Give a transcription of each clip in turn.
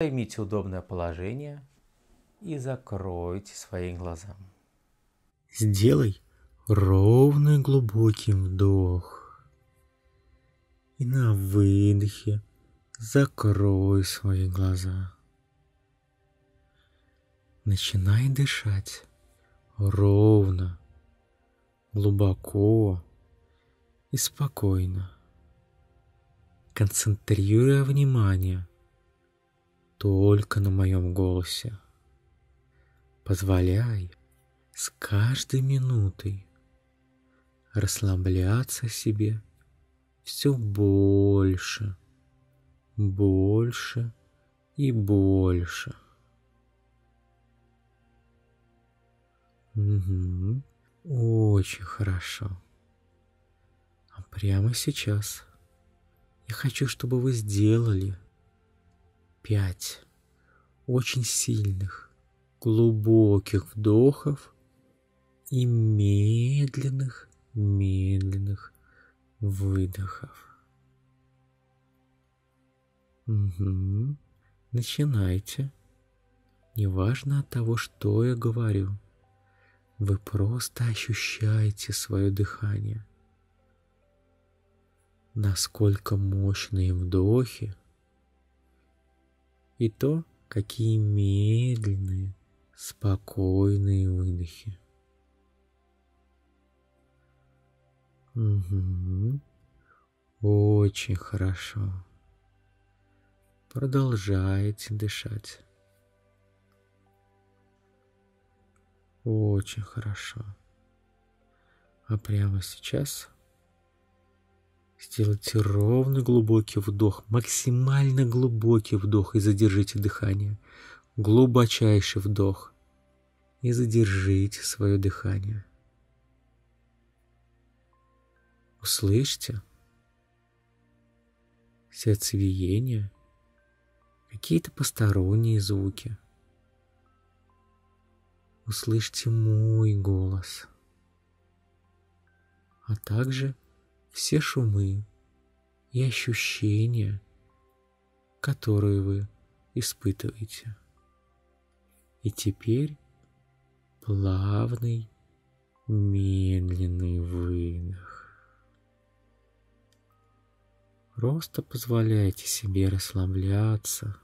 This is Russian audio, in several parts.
Займите удобное положение и закройте свои глаза. Сделай ровный глубокий вдох. И на выдохе закрой свои глаза. Начинай дышать ровно, глубоко и спокойно, концентрируя внимание только на моем голосе. Позволяй с каждой минутой расслабляться себе все больше, больше и больше. Угу. Очень хорошо. А прямо сейчас я хочу, чтобы вы сделали пять очень сильных, глубоких вдохов и медленных, медленных выдохов. Угу. Начинайте. Неважно от того, что я говорю. Вы просто ощущаете свое дыхание. Насколько мощные вдохи и то, какие медленные, спокойные выдохи. Угу. Очень хорошо. Продолжайте дышать. Очень хорошо. А прямо сейчас сделайте ровный глубокий вдох, максимально глубокий вдох и задержите дыхание. Глубочайший вдох и задержите свое дыхание. Услышьте сердцевиение, какие-то посторонние звуки. Услышьте мой голос, а также все шумы и ощущения, которые вы испытываете. И теперь плавный, медленный выдох. Просто позволяйте себе расслабляться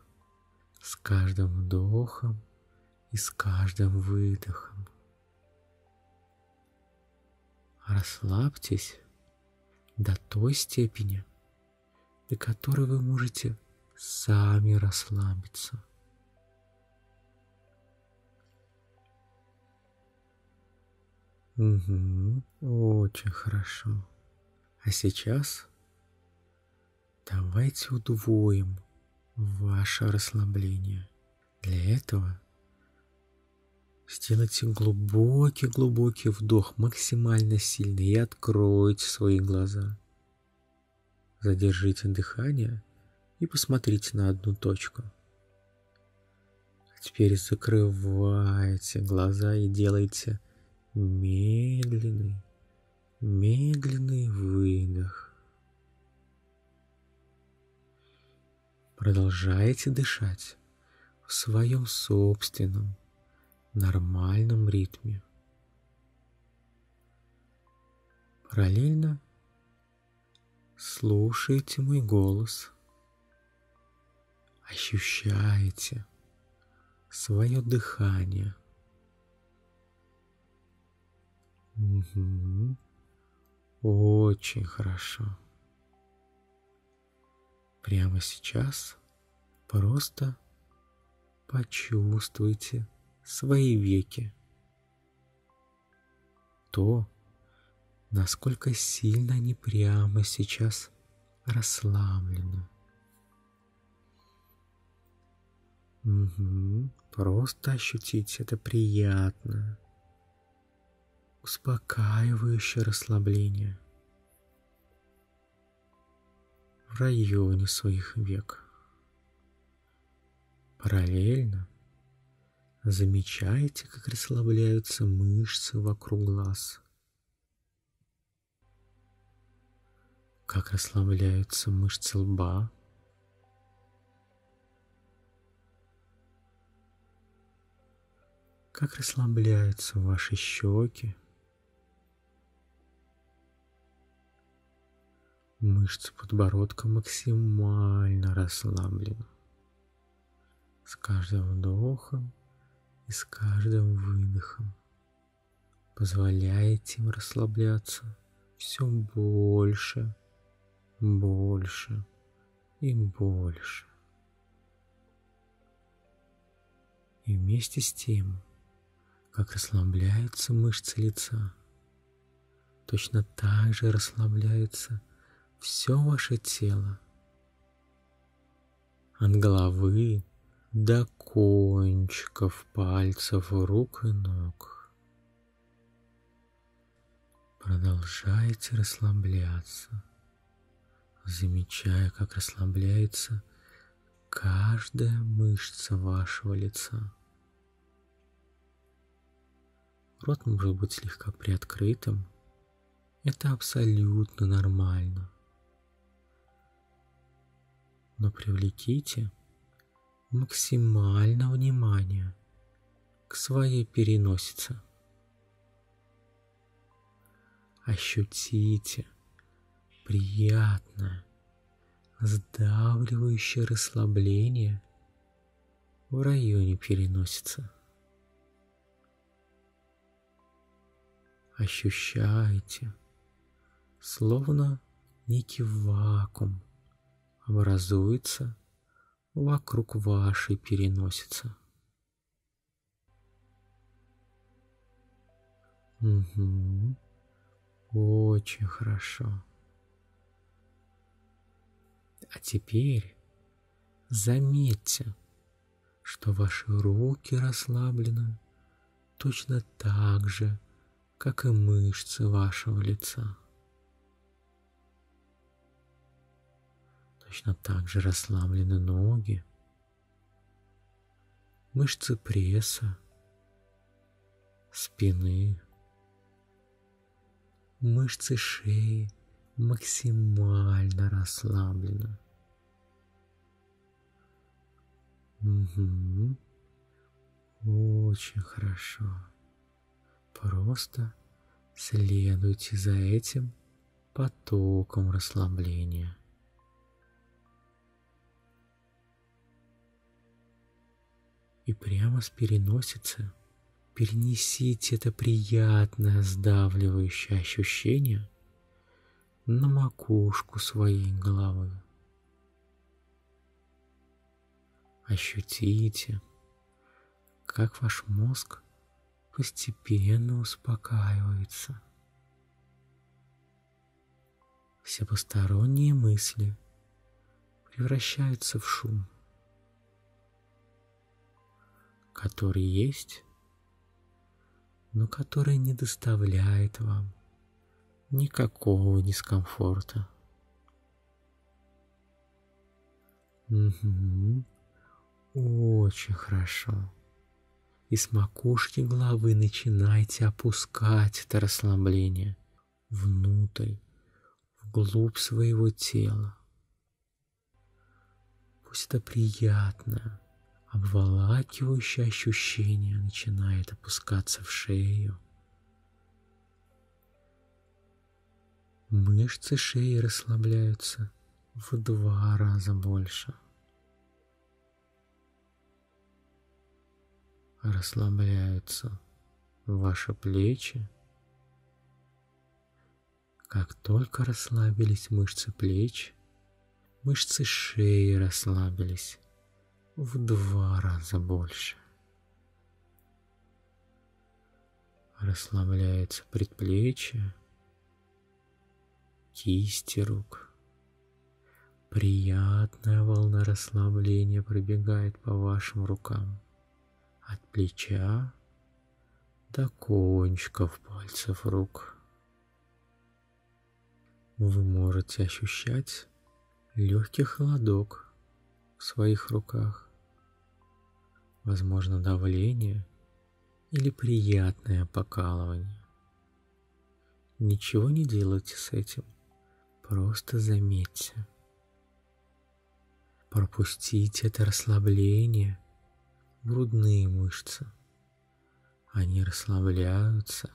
с каждым вдохом и с каждым выдохом. Расслабьтесь до той степени, до которой вы можете сами расслабиться. Угу, очень хорошо. А сейчас Давайте удвоим ваше расслабление. Для этого сделайте глубокий-глубокий вдох максимально сильный и откройте свои глаза. Задержите дыхание и посмотрите на одну точку. А теперь закрывайте глаза и делайте медленный, медленный выдох. Продолжайте дышать в своем собственном нормальном ритме. Параллельно слушайте мой голос, ощущаете свое дыхание. Угу. Очень хорошо. Прямо сейчас просто почувствуйте свои веки. То, насколько сильно они прямо сейчас расслаблены. Угу. Просто ощутите это приятное, успокаивающее расслабление в районе своих век. Параллельно Замечаете, как расслабляются мышцы вокруг глаз? Как расслабляются мышцы лба? Как расслабляются ваши щеки? Мышцы подбородка максимально расслаблены. С каждым вдохом и с каждым выдохом позволяете им расслабляться все больше, больше и больше. И вместе с тем, как расслабляются мышцы лица, точно так же расслабляются все ваше тело. От головы до кончиков пальцев рук и ног. Продолжайте расслабляться, замечая, как расслабляется каждая мышца вашего лица. Рот может быть слегка приоткрытым. Это абсолютно нормально но привлеките максимально внимание к своей переносице. Ощутите приятное, сдавливающее расслабление в районе переносицы. Ощущаете, словно некий вакуум образуется вокруг вашей переносицы. Угу. Очень хорошо. А теперь заметьте, что ваши руки расслаблены точно так же, как и мышцы вашего лица. Точно так же расслаблены ноги, мышцы пресса, спины, мышцы шеи максимально расслаблены. Угу. Очень хорошо. Просто следуйте за этим потоком расслабления. И прямо с переносицы перенесите это приятное сдавливающее ощущение на макушку своей головы. Ощутите, как ваш мозг постепенно успокаивается. Все посторонние мысли превращаются в шум. Который есть, но который не доставляет вам никакого дискомфорта. Угу. Очень хорошо. И с макушки головы начинайте опускать это расслабление внутрь, вглубь своего тела. Пусть это приятное, обволакивающее ощущение начинает опускаться в шею. Мышцы шеи расслабляются в два раза больше. Расслабляются ваши плечи. Как только расслабились мышцы плеч, мышцы шеи расслабились в два раза больше. Расслабляется предплечье, кисти рук. Приятная волна расслабления пробегает по вашим рукам. От плеча до кончиков пальцев рук. Вы можете ощущать легкий холодок в своих руках возможно давление или приятное покалывание. Ничего не делайте с этим, просто заметьте. Пропустите это расслабление, грудные мышцы, Они расслабляются.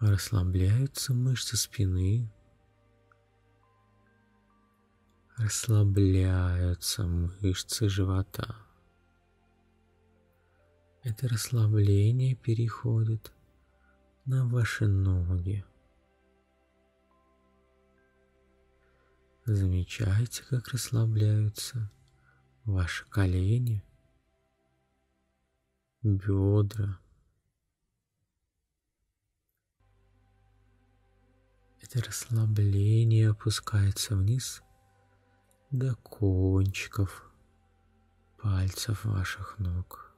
Расслабляются мышцы спины. Расслабляются мышцы живота. Это расслабление переходит на ваши ноги. Замечайте, как расслабляются ваши колени, бедра. Это расслабление опускается вниз до кончиков пальцев ваших ног.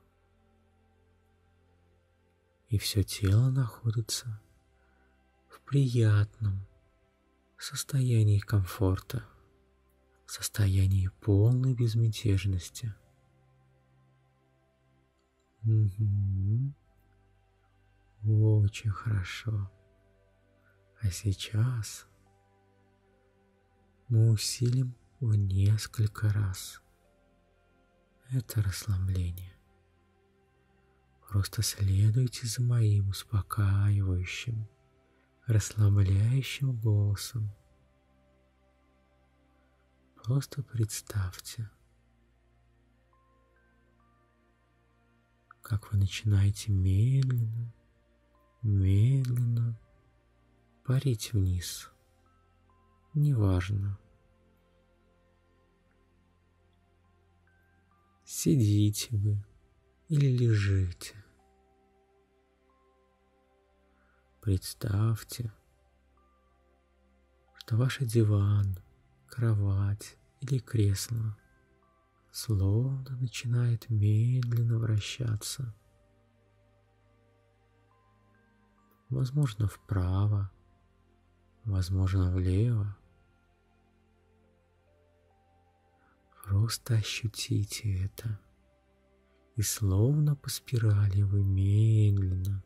И все тело находится в приятном, состоянии комфорта, состоянии полной безмятежности. Угу. Очень хорошо. А сейчас мы усилим в несколько раз это расслабление. Просто следуйте за моим успокаивающим, расслабляющим голосом. Просто представьте, как вы начинаете медленно, медленно парить вниз. Неважно. Сидите вы или лежите. Представьте, что ваш диван, кровать или кресло словно начинает медленно вращаться. Возможно, вправо, возможно, влево. Просто ощутите это. И словно по спирали вы медленно,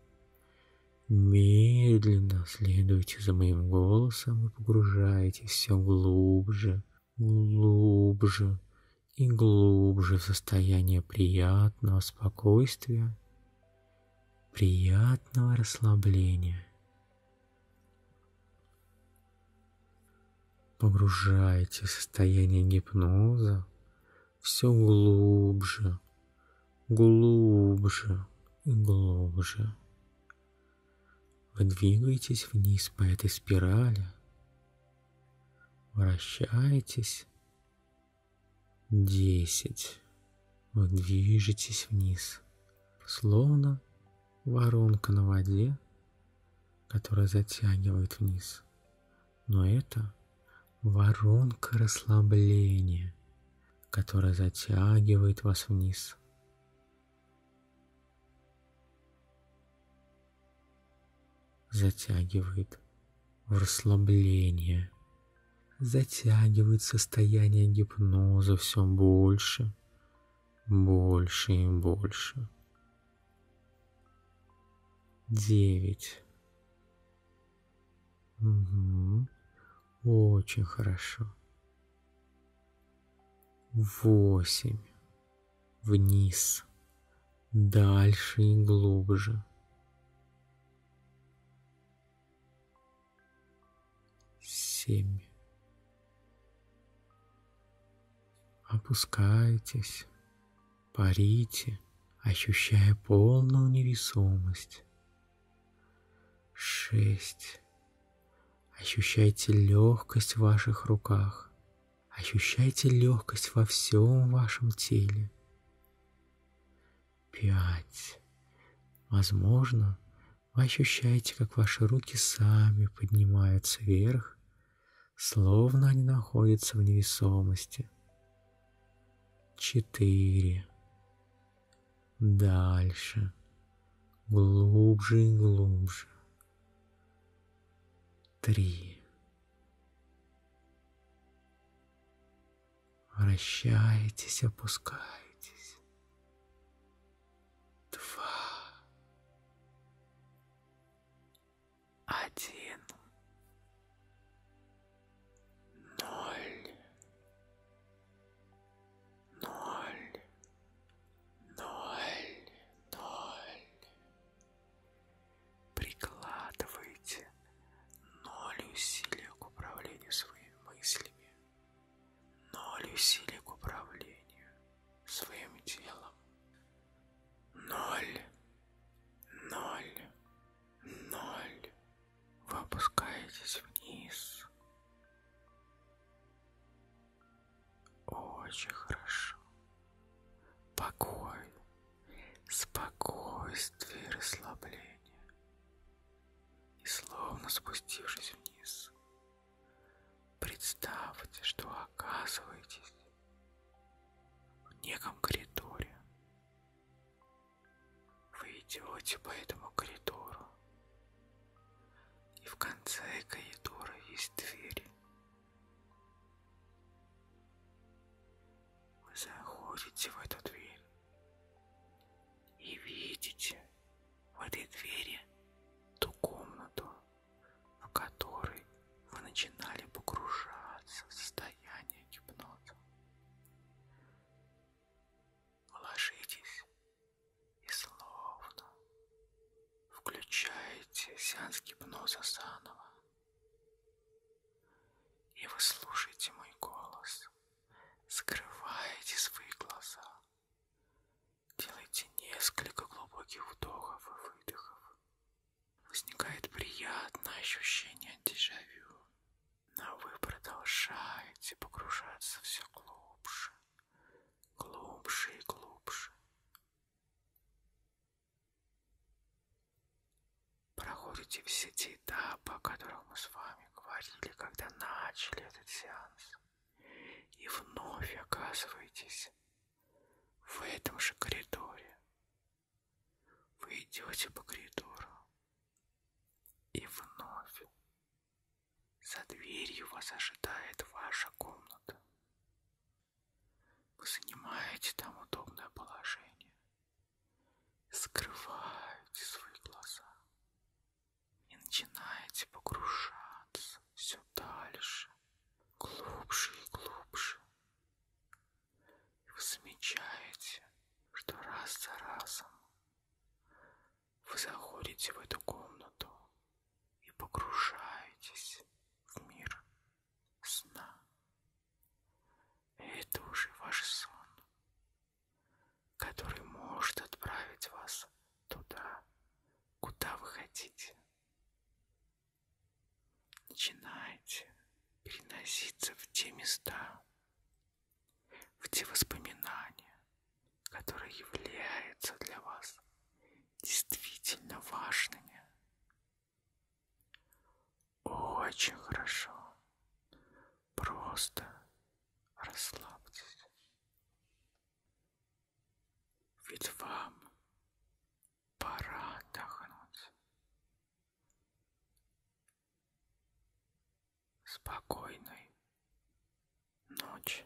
Медленно следуйте за моим голосом и погружаетесь все глубже, глубже и глубже в состояние приятного спокойствия, приятного расслабления. Погружайте в состояние гипноза все глубже, глубже и глубже. Вы двигаетесь вниз по этой спирали, вращаетесь. Десять. Вы движетесь вниз, словно воронка на воде, которая затягивает вниз. Но это воронка расслабления, которая затягивает вас вниз. Затягивает в расслабление, затягивает состояние гипноза все больше, больше и больше. Девять. Угу. Очень хорошо. Восемь. Вниз. Дальше и глубже. Семь. Опускайтесь, парите, ощущая полную невесомость. Шесть. Ощущайте легкость в ваших руках. Ощущайте легкость во всем вашем теле. Пять. Возможно, вы ощущаете, как ваши руки сами поднимаются вверх словно они находятся в невесомости. Четыре. Дальше. Глубже и глубже. Три. Вращаетесь, опускаетесь. Идете идете по коридору. И вновь за дверью вас ожидает ваша комната. Вы занимаете там удобное положение. Скрываете свои глаза. И начинаете погружаться все дальше, глубже и глубже. И вы замечаете, что раз за разом вы заходите в эту комнату и погружаетесь в мир сна. Это уже ваш сон, который может отправить вас туда, куда вы хотите. Начинайте переноситься в те места, в те воспоминания, которые являются для вас действительно важными. Очень хорошо. Просто расслабьтесь. Ведь вам пора отдохнуть. Спокойной ночи.